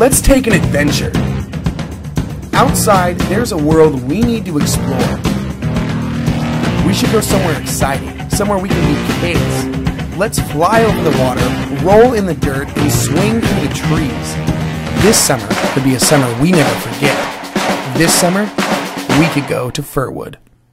Let's take an adventure. Outside, there's a world we need to explore. We should go somewhere exciting, somewhere we can be kids. Let's fly over the water, roll in the dirt, and swing through the trees. This summer could be a summer we never forget. This summer, we could go to Firwood.